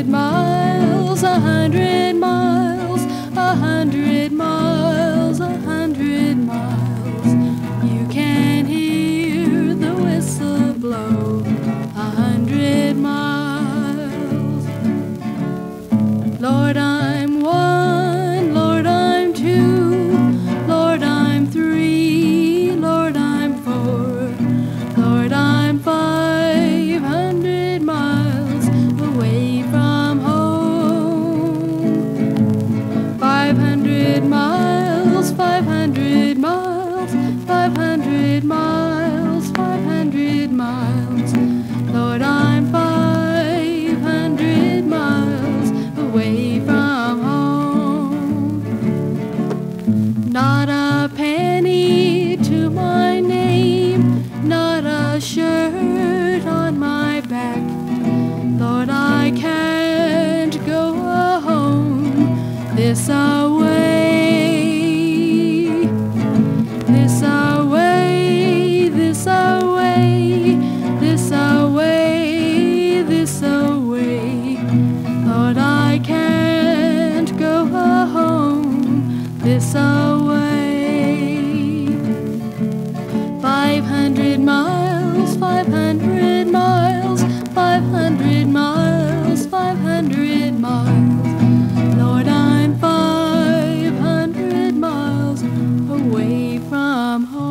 hundred miles, a hundred miles, a hundred miles, a hundred miles. You can hear the whistle blow, a hundred miles. Lord, Lord, I'm 500 miles away from home. Not a penny to my name, not a shirt on my back. Lord, I can't go home this hour. this away. 500 miles, 500 miles, 500 miles, 500 miles. Lord, I'm 500 miles away from home.